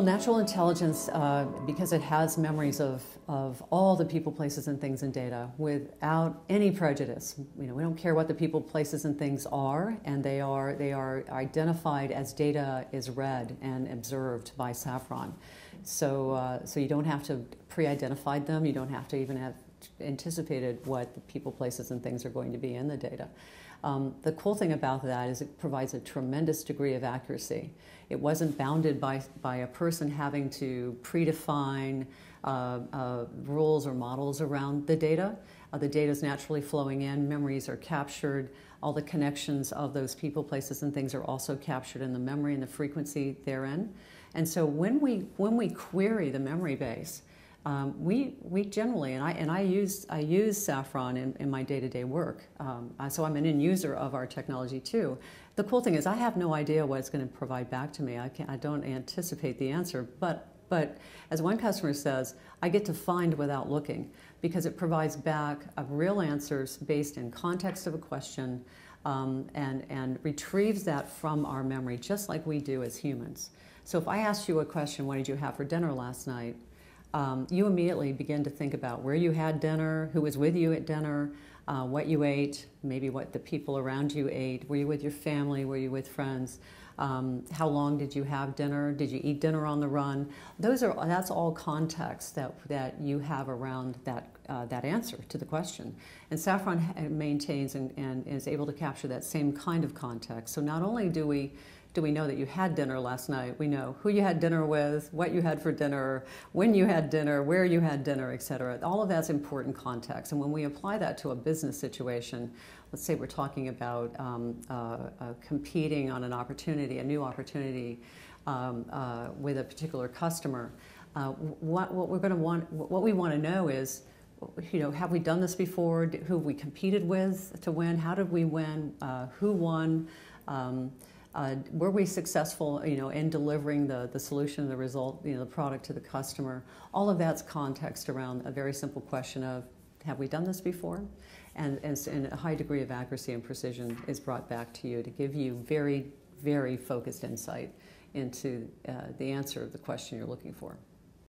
Well, natural intelligence, uh, because it has memories of, of all the people, places, and things in data without any prejudice. You know, we don't care what the people, places, and things are, and they are, they are identified as data is read and observed by Saffron. So, uh, so you don't have to pre-identify them. You don't have to even have anticipated what the people, places, and things are going to be in the data. Um, the cool thing about that is it provides a tremendous degree of accuracy. It wasn't bounded by, by a person having to predefine uh, uh, rules or models around the data. Uh, the data is naturally flowing in, memories are captured, all the connections of those people, places, and things are also captured in the memory and the frequency therein. And so when we, when we query the memory base, um, we, we generally, and I, and I use, I use Saffron in, in my day-to-day work, um, so I'm an end user of our technology too. The cool thing is I have no idea what it's going to provide back to me. I, I don't anticipate the answer, but, but as one customer says, I get to find without looking because it provides back real answers based in context of a question um, and, and retrieves that from our memory just like we do as humans. So if I asked you a question, what did you have for dinner last night? Um, you immediately begin to think about where you had dinner, who was with you at dinner, uh, what you ate, maybe what the people around you ate. Were you with your family? Were you with friends? Um, how long did you have dinner? Did you eat dinner on the run? Those are that's all context that that you have around that uh, that answer to the question. And Saffron maintains and, and is able to capture that same kind of context. So not only do we do we know that you had dinner last night? We know who you had dinner with, what you had for dinner, when you had dinner, where you had dinner, et cetera. All of that's important context. And when we apply that to a business situation, let's say we're talking about um, uh, uh, competing on an opportunity, a new opportunity um, uh, with a particular customer, uh, what, what, we're going to want, what we want to know is, you know, have we done this before? Who have we competed with to win? How did we win? Uh, who won? Um, uh, were we successful, you know, in delivering the, the solution, the result, you know, the product to the customer? All of that's context around a very simple question of, have we done this before? And, and, and a high degree of accuracy and precision is brought back to you to give you very, very focused insight into uh, the answer of the question you're looking for.